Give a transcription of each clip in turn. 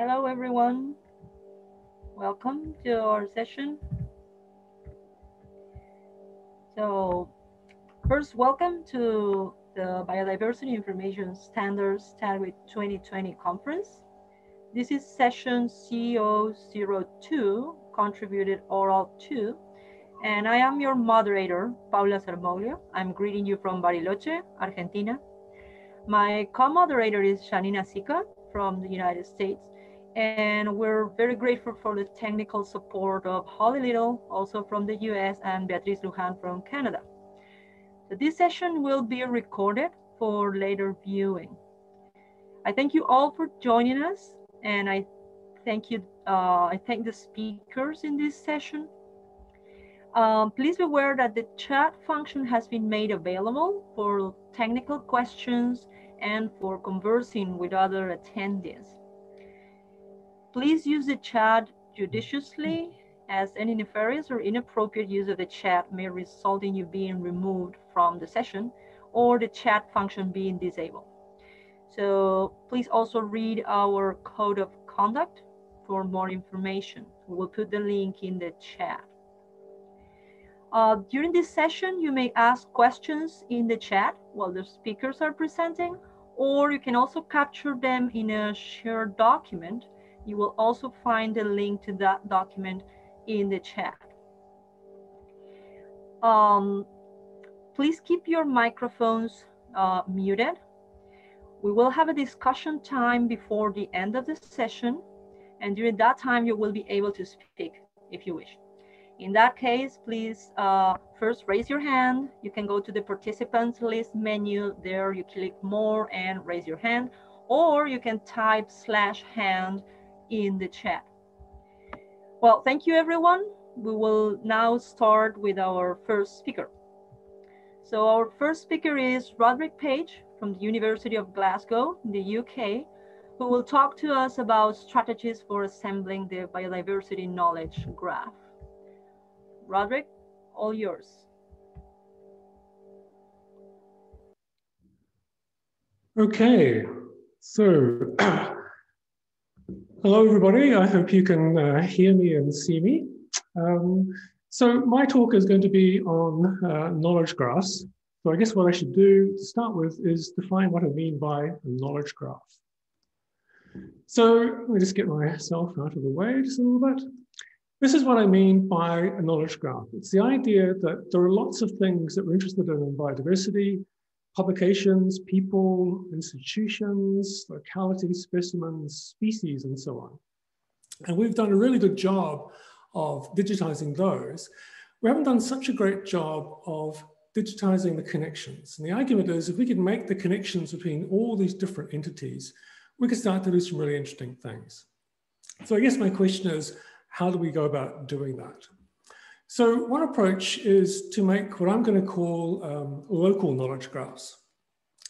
Hello, everyone. Welcome to our session. So first, welcome to the Biodiversity Information Standards TDWG 2020 conference. This is session CO02, contributed oral 2, and I am your moderator, Paula Sermoglio. I'm greeting you from Bariloche, Argentina. My co-moderator is Janina Sika from the United States, and we're very grateful for the technical support of Holly Little, also from the US, and Beatrice Lujan from Canada. So this session will be recorded for later viewing. I thank you all for joining us, and I thank you. Uh, I thank the speakers in this session. Um, please be aware that the chat function has been made available for technical questions and for conversing with other attendees. Please use the chat judiciously as any nefarious or inappropriate use of the chat may result in you being removed from the session or the chat function being disabled. So please also read our code of conduct for more information. We'll put the link in the chat. Uh, during this session, you may ask questions in the chat while the speakers are presenting, or you can also capture them in a shared document you will also find the link to that document in the chat. Um, please keep your microphones uh, muted. We will have a discussion time before the end of the session. And during that time, you will be able to speak if you wish. In that case, please uh, first raise your hand. You can go to the participants list menu. There you click more and raise your hand, or you can type slash hand in the chat. Well, thank you everyone. We will now start with our first speaker. So our first speaker is Roderick Page from the University of Glasgow in the UK, who will talk to us about strategies for assembling the biodiversity knowledge graph. Roderick, all yours. Okay, so Hello, everybody. I hope you can uh, hear me and see me. Um, so my talk is going to be on uh, knowledge graphs. So I guess what I should do to start with is define what I mean by a knowledge graph. So let me just get myself out of the way just a little bit. This is what I mean by a knowledge graph. It's the idea that there are lots of things that we're interested in in biodiversity, publications, people, institutions, localities, specimens, species, and so on. And we've done a really good job of digitizing those. We haven't done such a great job of digitizing the connections. And the argument is if we could make the connections between all these different entities, we could start to do some really interesting things. So I guess my question is, how do we go about doing that? So one approach is to make what I'm going to call um, local knowledge graphs.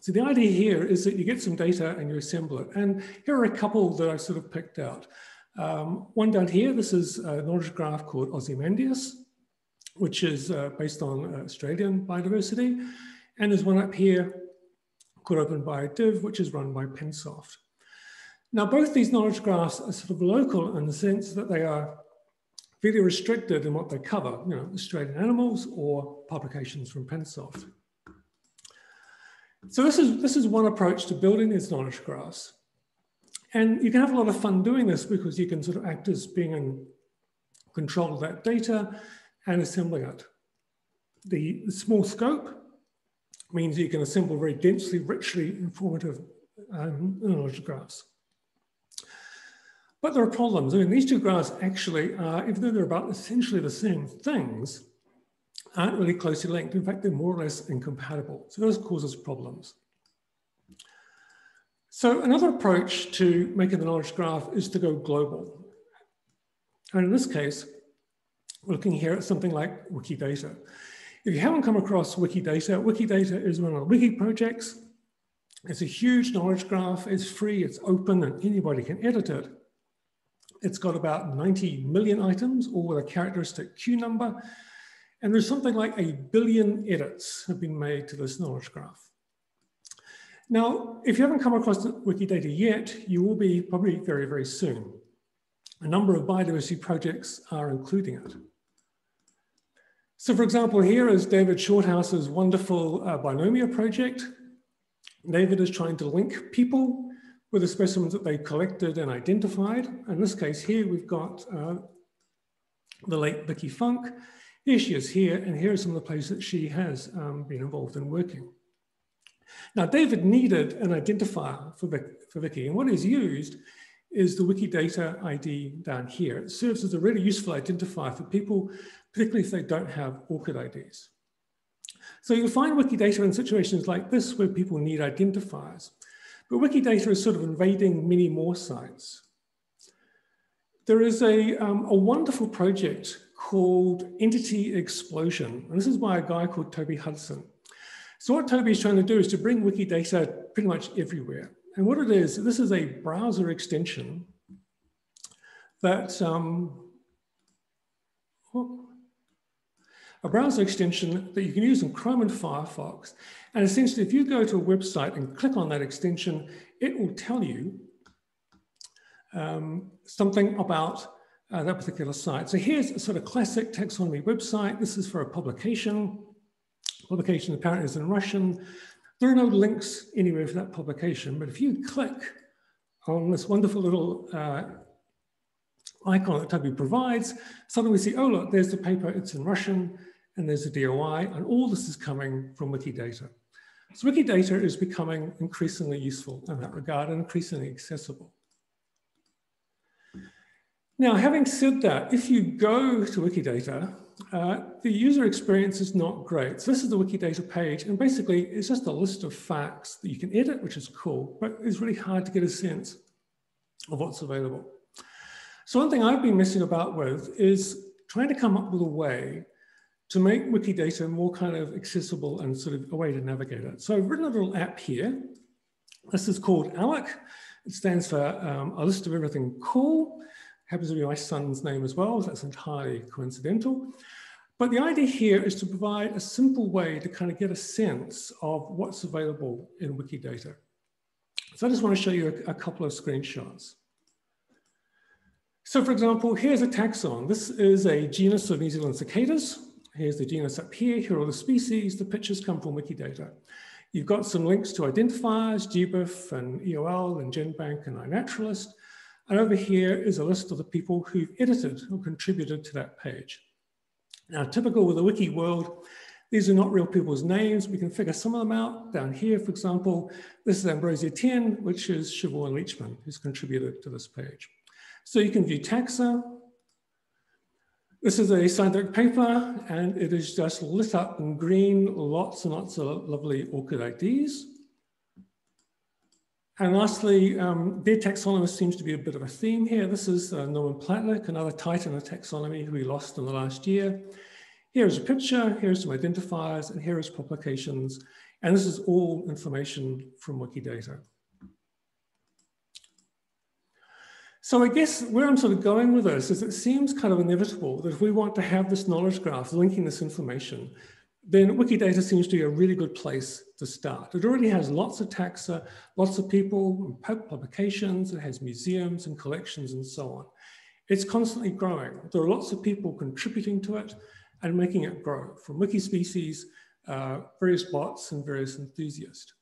So the idea here is that you get some data and you assemble it. And here are a couple that I sort of picked out. Um, one down here, this is a knowledge graph called Ozymandias, which is uh, based on uh, Australian biodiversity. And there's one up here called Open BioDiv, which is run by Pensoft. Now, both these knowledge graphs are sort of local in the sense that they are fairly restricted in what they cover, you know, Australian animals or publications from Pensoft. So this is, this is one approach to building these knowledge graphs. And you can have a lot of fun doing this because you can sort of act as being in control of that data and assembling it. The, small scope means you can assemble very densely, richly informative um, knowledge graphs. But there are problems. I mean, these two graphs actually, uh, even though they're about essentially the same things, aren't really closely linked. In fact, they're more or less incompatible. So this causes problems. So another approach to making the knowledge graph is to go global. And in this case, we're looking here at something like Wikidata. If you haven't come across Wikidata, Wikidata is one of the wiki projects. It's a huge knowledge graph. It's free, it's open, and anybody can edit it. It's got about 90 million items, all with a characteristic Q number. And there's something like a billion edits have been made to this knowledge graph. Now, if you haven't come across Wikidata yet, you will be probably very, very soon. A number of biodiversity projects are including it. So for example, here is David Shorthouse's wonderful uh, Bionomia project. David is trying to link people with the specimens that they collected and identified. In this case here, we've got uh, the late Vicky Funk. Here she is here, and here are some of the places that she has um, been involved in working. Now, David needed an identifier for, for Vicky, and what he's used is the Wikidata ID down here. It serves as a really useful identifier for people, particularly if they don't have ORCID IDs. So you'll find Wikidata in situations like this where people need identifiers. But Wikidata is sort of invading many more sites. There is a, um, a wonderful project called Entity Explosion. And this is by a guy called Toby Hudson. So what Toby is trying to do is to bring Wikidata pretty much everywhere. And what it is, this is a browser extension that, um, a browser extension that you can use in Chrome and Firefox. And essentially, if you go to a website and click on that extension, it will tell you um, something about uh, that particular site. So here's a sort of classic taxonomy website. This is for a publication. Publication apparently is in Russian. There are no links anywhere for that publication, but if you click on this wonderful little uh, icon that Toby provides, suddenly we see, oh, look, there's the paper, it's in Russian, and there's a DOI, and all this is coming from Wikidata. So Wikidata is becoming increasingly useful in that regard and increasingly accessible. Now, having said that, if you go to Wikidata uh, the user experience is not great. So this is the Wikidata page, and basically it's just a list of facts that you can edit, which is cool, but it's really hard to get a sense of what's available. So one thing I've been messing about with is trying to come up with a way to make Wikidata more kind of accessible and sort of a way to navigate it. So I've written a little app here. This is called ALEC. It stands for um, a list of everything cool happens to be my son's name as well, so that's entirely coincidental. But the idea here is to provide a simple way to kind of get a sense of what's available in Wikidata. So I just want to show you a, a couple of screenshots. So for example, here's a taxon. This is a genus of New Zealand cicadas. Here's the genus up here. Here are the species. The pictures come from Wikidata. You've got some links to identifiers, GBIF and EOL and GenBank and iNaturalist. And over here is a list of the people who've edited or contributed to that page. Now, typical with the wiki world, these are not real people's names. We can figure some of them out. Down here, for example, this is Ambrosia 10, which is Siobhan Leachman, who's contributed to this page. So you can view taxa. This is a scientific paper, and it is just lit up in green, lots and lots of lovely ORCID IDs. And lastly, um, taxonomist seems to be a bit of a theme here. This is uh, Norman Platnick, another titan of taxonomy who we lost in the last year. Here is a picture, here's some identifiers, and here is publications. And this is all information from Wikidata. So I guess where I'm sort of going with this is it seems kind of inevitable that if we want to have this knowledge graph linking this information, then Wikidata seems to be a really good place to start. It already has lots of taxa, lots of people, publications, it has museums and collections and so on. It's constantly growing. There are lots of people contributing to it and making it grow from Wikispecies, uh, various bots and various enthusiasts.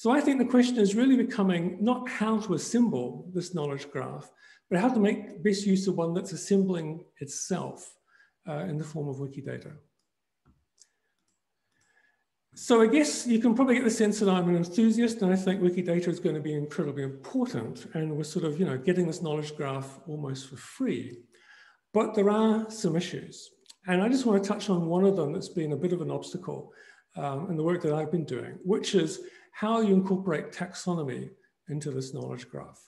So I think the question is really becoming not how to assemble this knowledge graph, but how to make best use of one that's assembling itself uh, in the form of Wikidata. So I guess you can probably get the sense that I'm an enthusiast and I think Wikidata is going to be incredibly important. And we're sort of, you know, getting this knowledge graph almost for free. But there are some issues. And I just want to touch on one of them that's been a bit of an obstacle um, in the work that I've been doing, which is how you incorporate taxonomy into this knowledge graph.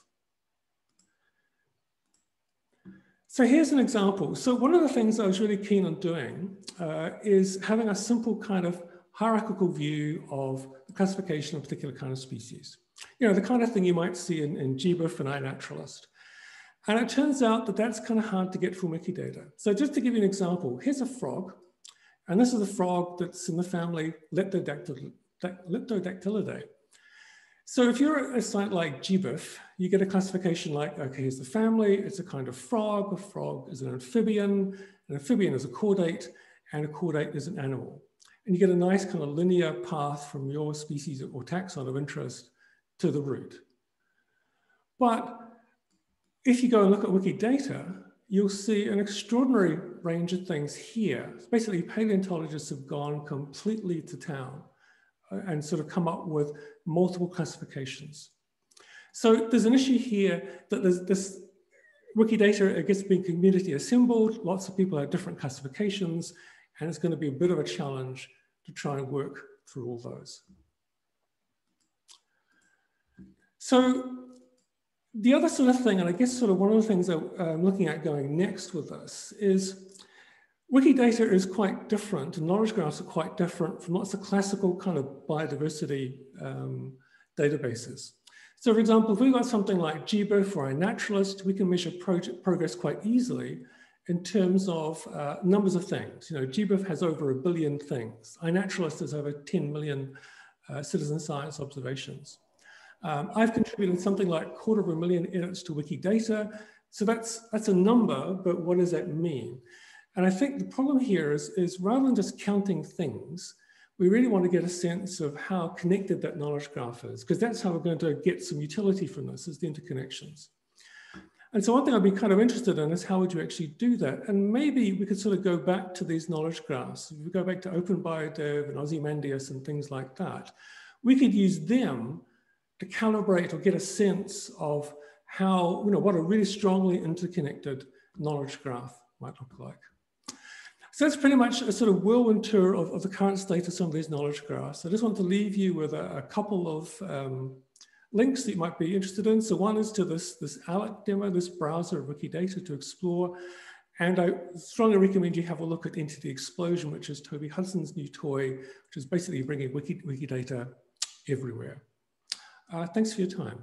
So here's an example. So one of the things I was really keen on doing uh, is having a simple kind of hierarchical view of the classification of a particular kind of species. You know, the kind of thing you might see in, in GBIF and iNaturalist. And it turns out that that's kind of hard to get from Wikidata. So just to give you an example, here's a frog. And this is a frog that's in the family Leptodactyl, Leptodactylidae. So if you're a site like GBIF, you get a classification like, okay, here's the family, it's a kind of frog, a frog is an amphibian, an amphibian is a chordate, and a chordate is an animal. And you get a nice kind of linear path from your species or taxon of interest to the root. But if you go and look at Wikidata, you'll see an extraordinary range of things here. Basically, paleontologists have gone completely to town and sort of come up with multiple classifications. So there's an issue here that there's this Wikidata, I guess, being community assembled, lots of people have different classifications, and it's going to be a bit of a challenge to try and work through all those. So the other sort of thing, and I guess sort of one of the things that I'm looking at going next with this is Wikidata is quite different, and knowledge graphs are quite different from lots of classical kind of biodiversity um, databases. So for example, if we've got something like GBIF or iNaturalist, we can measure progress quite easily in terms of uh, numbers of things. You know, GBIF has over a billion things. iNaturalist has over 10 million uh, citizen science observations. Um, I've contributed something like quarter of a million edits to Wikidata. So that's, that's a number, but what does that mean? And I think the problem here is, is rather than just counting things, we really want to get a sense of how connected that knowledge graph is, because that's how we're going to get some utility from this, is the interconnections. And so one thing I'd be kind of interested in is how would you actually do that? And maybe we could sort of go back to these knowledge graphs. If we go back to OpenBioDiv and Ozymandias and things like that, we could use them to calibrate or get a sense of how, you know, what a really strongly interconnected knowledge graph might look like. So that's pretty much a sort of whirlwind tour of, of the current status of some of these knowledge graphs. I just want to leave you with a, a couple of um, links that you might be interested in. So one is to this, this Alec demo, this browser of Wikidata to explore. And I strongly recommend you have a look at Entity Explosion, which is Toby Hudson's new toy, which is basically bringing Wiki, Wikidata everywhere. Uh, thanks for your time.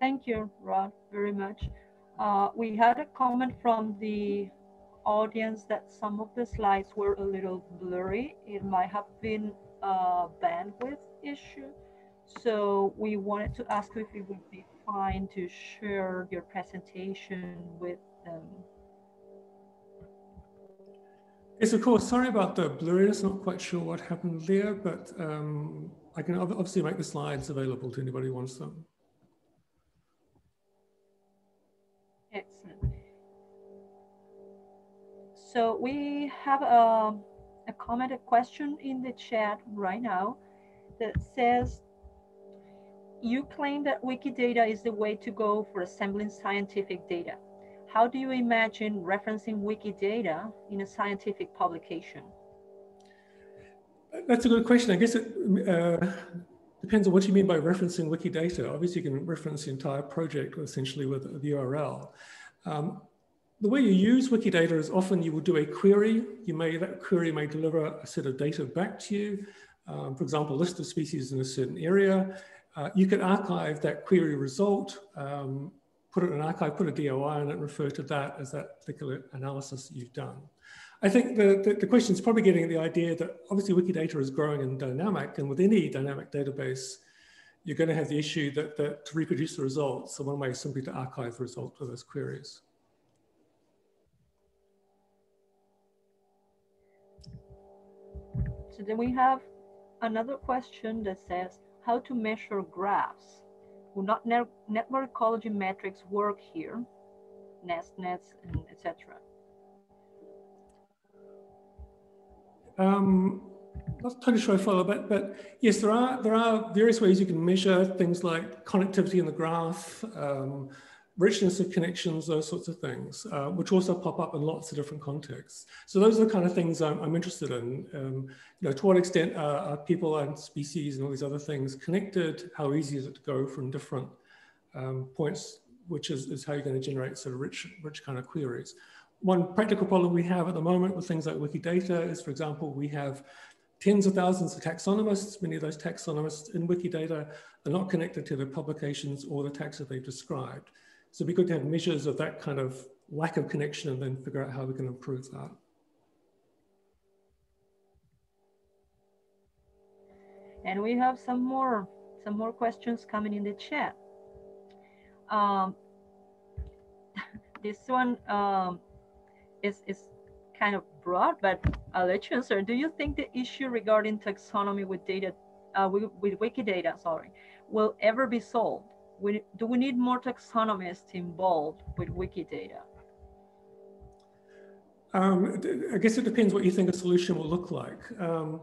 Thank you, Rod, very much. Uh, we had a comment from the audience that some of the slides were a little blurry. It might have been a bandwidth issue. So we wanted to ask if it would be fine to share your presentation with them. Yes, of course. Sorry about the blurriness. Not quite sure what happened there, but um, I can obviously make the slides available to anybody who wants them. So we have a, a comment, a question in the chat right now that says, you claim that Wikidata is the way to go for assembling scientific data. How do you imagine referencing Wikidata in a scientific publication? That's a good question. I guess it uh, depends on what you mean by referencing Wikidata. Obviously, you can reference the entire project essentially with the URL. Um, the way you use Wikidata is often you will do a query. You may, that query may deliver a set of data back to you. Um, for example, list of species in a certain area. Uh, you can archive that query result um, put it in an archive, put a DOI on it, and refer to that as that particular analysis you've done. I think the, the, the question is probably getting at the idea that obviously Wikidata is growing and dynamic, and with any dynamic database, you're going to have the issue that, that to reproduce the results, so one way is simply to archive the results of those queries. So then we have another question that says how to measure graphs will not ne network ecology metrics work here, nest nets, and etc. Um, not totally sure I follow, but but yes, there are there are various ways you can measure things like connectivity in the graph, um, richness of connections, those sorts of things, uh, which also pop up in lots of different contexts. So those are the kind of things I'm, I'm interested in. Um, you know, to what extent are, are, people and species and all these other things connected? How easy is it to go from different um, points, which is, is how you're going to generate sort of rich, rich kind of queries. One practical problem we have at the moment with things like Wikidata is, for example, we have tens of thousands of taxonomists. Many of those taxonomists in Wikidata are not connected to the publications or the taxa they've described. So it'd be good to have measures of that kind of lack of connection and then figure out how we can improve that. And we have some more, some more questions coming in the chat. Um, this one um, is, is kind of broad, but I'll let you answer. Do you think the issue regarding taxonomy with data, uh, with, with Wikidata, sorry, will ever be solved? We, do we need more taxonomists involved with Wikidata? Um, I guess it depends what you think a solution will look like. Um,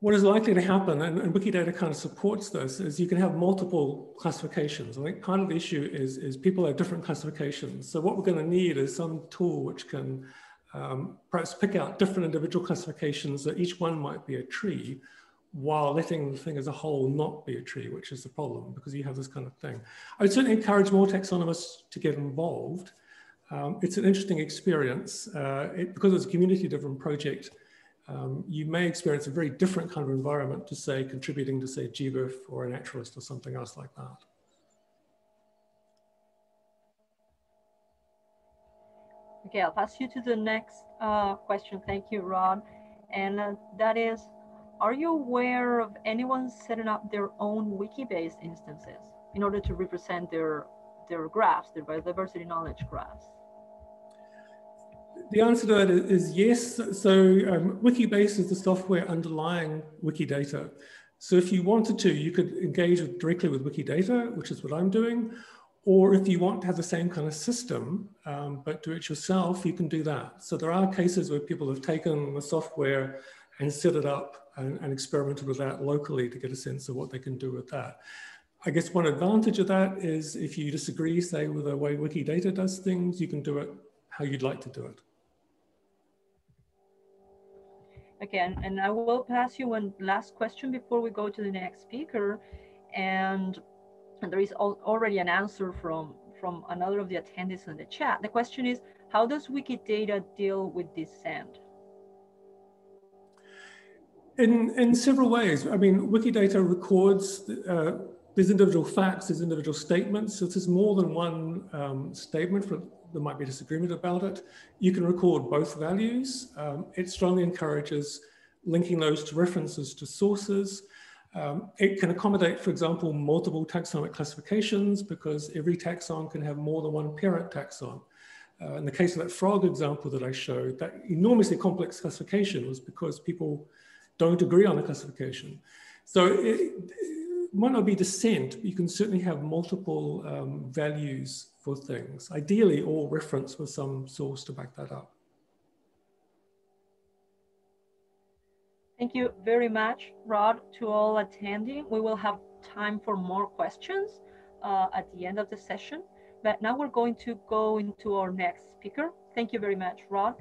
what is likely to happen, and, and, Wikidata kind of supports this, is you can have multiple classifications. I think part of the issue is, is people have different classifications. So what we're going to need is some tool which can um, perhaps pick out different individual classifications that each one might be a tree, while letting the thing as a whole not be a tree, which is the problem because you have this kind of thing. I would certainly encourage more taxonomists to get involved. Um, it's an interesting experience. Uh, it, because it's a community-driven project, um, you may experience a very different kind of environment to say contributing to say GBIF or iNaturalist or something else like that. Okay, I'll pass you to the next uh, question. Thank you, Rod. And uh, that is, are you aware of anyone setting up their own Wikibase instances in order to represent their, their graphs, their biodiversity knowledge graphs? The answer to that is yes. So um, Wikibase is the software underlying Wikidata. So if you wanted to, you could engage with, directly with Wikidata, which is what I'm doing. Or if you want to have the same kind of system, um, but do it yourself, you can do that. So there are cases where people have taken the software and set it up and, and with that locally to get a sense of what they can do with that. I guess one advantage of that is if you disagree, say, with the way Wikidata does things, you can do it how you'd like to do it. Again, and I will pass you one last question before we go to the next speaker. And, and there is al already an answer from, from another of the attendees in the chat. The question is, how does Wikidata deal with dissent? In, in several ways. I mean, Wikidata records, uh, there's individual facts, these individual statements. So there's more than one um, statement for there might be disagreement about it. You can record both values. Um, it strongly encourages linking those to references to sources. Um, it can accommodate, for example, multiple taxonomic classifications because every taxon can have more than one parent taxon. Uh, in the case of that frog example that I showed, that enormously complex classification was because people don't agree on the classification. So it, it might not be dissent, but you can certainly have multiple um, values for things. Ideally, all reference with some source to back that up. Thank you very much, Rod, to all attending. We will have time for more questions uh, at the end of the session. But now we're going to go into our next speaker. Thank you very much, Rod.